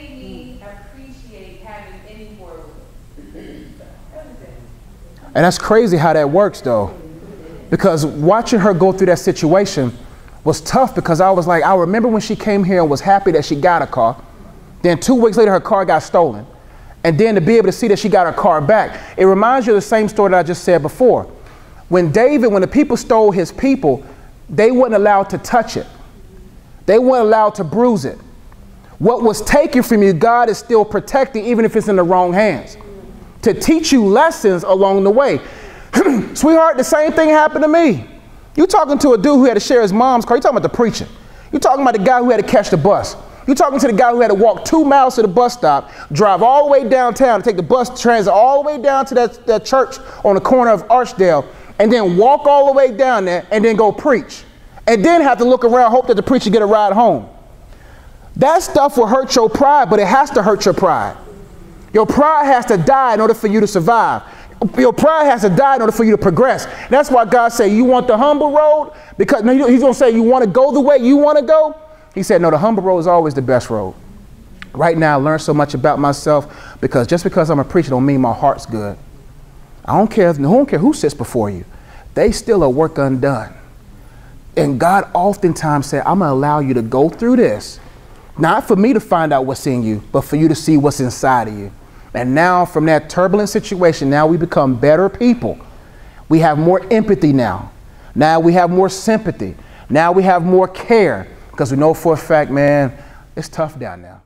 made me appreciate having any more and that's crazy how that works though. Because watching her go through that situation was tough because I was like, I remember when she came here and was happy that she got a car. Then two weeks later, her car got stolen. And then to be able to see that she got her car back, it reminds you of the same story that I just said before. When David, when the people stole his people, they weren't allowed to touch it. They weren't allowed to bruise it. What was taken from you, God is still protecting, even if it's in the wrong hands, to teach you lessons along the way. Sweetheart, the same thing happened to me. You talking to a dude who had to share his mom's car. You talking about the preacher. You talking about the guy who had to catch the bus. You talking to the guy who had to walk two miles to the bus stop, drive all the way downtown to take the bus transit all the way down to that, that church on the corner of Archdale, and then walk all the way down there and then go preach. And then have to look around, hope that the preacher get a ride home. That stuff will hurt your pride, but it has to hurt your pride. Your pride has to die in order for you to survive. Your pride has to die in order for you to progress. That's why God said, You want the humble road? Because no, He's going to say, You want to go the way you want to go? He said, No, the humble road is always the best road. Right now, I learned so much about myself because just because I'm a preacher don't mean my heart's good. I don't care, I don't care who sits before you. They still are work undone. And God oftentimes said, I'm going to allow you to go through this, not for me to find out what's in you, but for you to see what's inside of you. And now, from that turbulent situation, now we become better people. We have more empathy now. Now we have more sympathy. Now we have more care because we know for a fact, man, it's tough down there.